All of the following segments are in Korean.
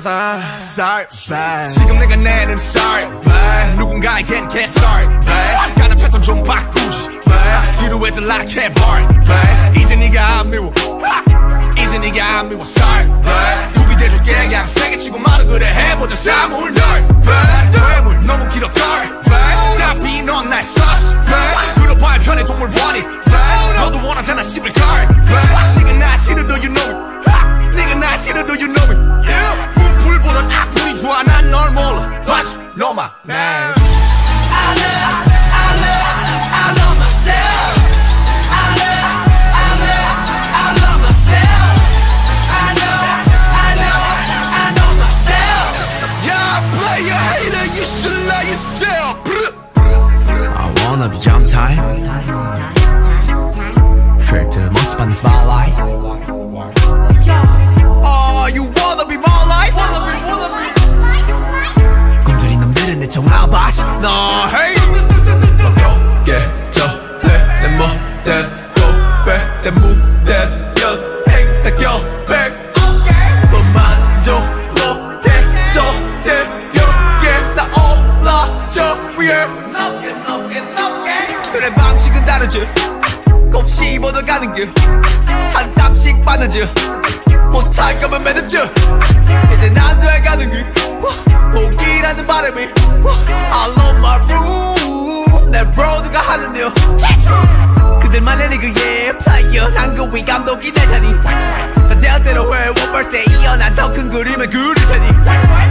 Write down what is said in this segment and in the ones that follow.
everything everything sorry babe 지금 내가 내는 sorry babe 누군가에겐 get sorry babe 가는 패턴 좀 바꾸지 babe 지루해질 like 해버린 babe 이제 네가 안 미워 이제 네가 안 미워 sorry babe 두기 대줄게 그냥 세게 치고 말아 그래 해보자 사물 널 babe 뇌물 너무 길어 girl babe 사비 넌날 I wanna be on time. Track to my spotlight. 위에 높게 높게 높게. 그래 방식은 다르지. 아, 곱씹 얻어가는 길한 땀씩 빠르지. 아, 못할 거면 매듭지. 아, 이제 난 돼가는 길 와, 포기라는 바람이. 와, I love my room. 내 브로드가 하는 일. 그들만의 리그의 플레이어 난그 위 감독이 될 테니. 대학대로 해 원벌스에 이어. 난 더 큰 그림을 그릴 테니. 평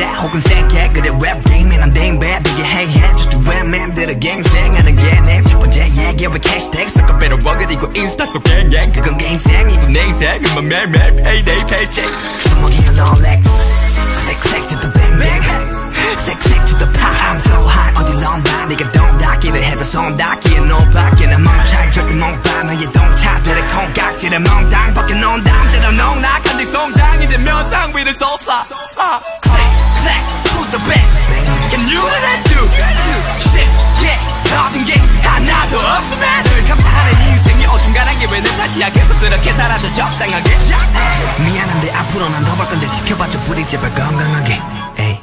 벽세 혹은 세게 그래 랩 게임엔 안 댕배 되게 해해 just 랩 맨들의 갱생하는 게 내 첫 번째 얘기 왜 캐시택 섞어 빼러 그리고 인스타 속 갱갱 그건 갱생이고 내 인생 음악 매일매일 payday paycheck. 주먹이는 롤렉 색색 to the bang bang. 색색 to the pop. I'm so high 어디 넌봐 네가 똥 닦기를 해도 손 닦기에 노밖에 난 멍만 차이 절대 못봐 너의 동차들의 콩깍지를 멍당 벗겨 놓은 다음처럼 농락한 네 송장이 되면 상 위를 쏟아 계속 그렇게 살아도 적당하게? 미안한데 앞으로 난 더 볼 건데 지켜봐줘 부딪 제발 건강하게. 에이